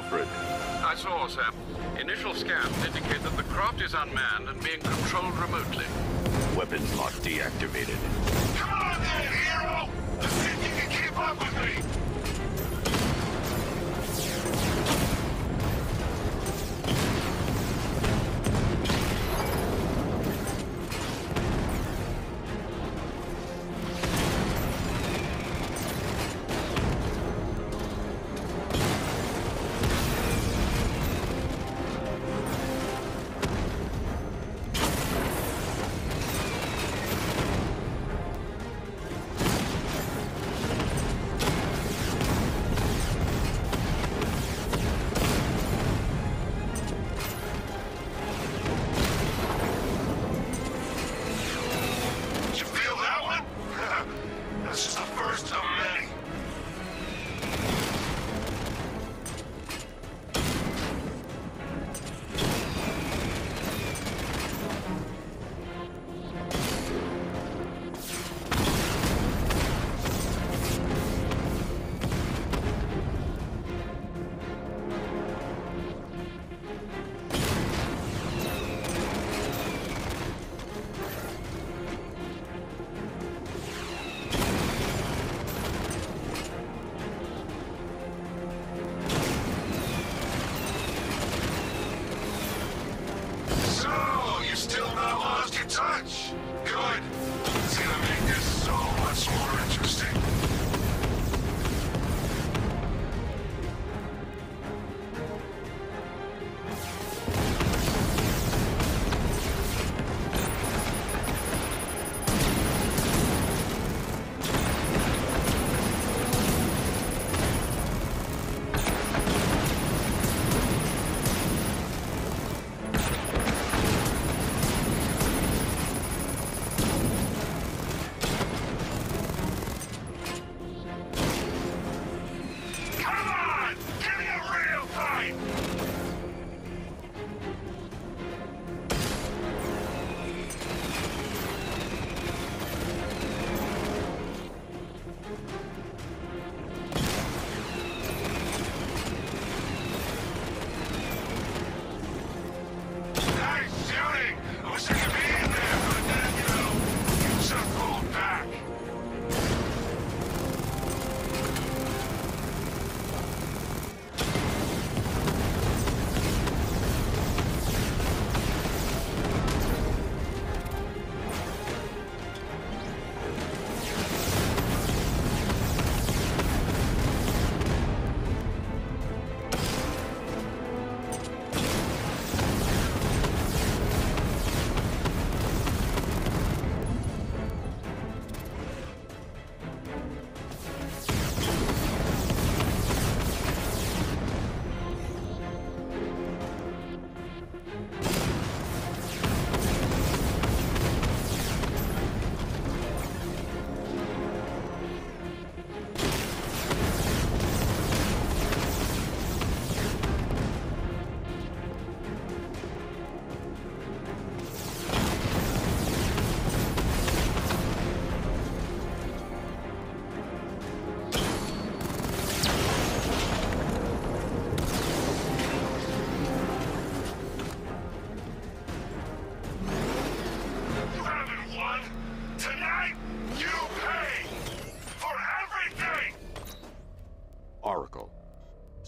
I saw, sir. Initial scans indicate that the craft is unmanned and being controlled remotely. Weapons lock deactivated. Come on then, hero! Let's see if you can keep up with me!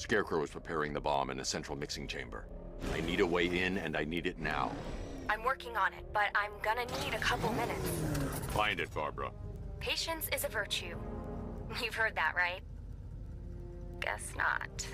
Scarecrow is preparing the bomb in a central mixing chamber. I need a way in, and I need it now. I'm working on it, but I'm gonna need a couple minutes. Find it, Barbara. Patience is a virtue. You've heard that, right? Guess not.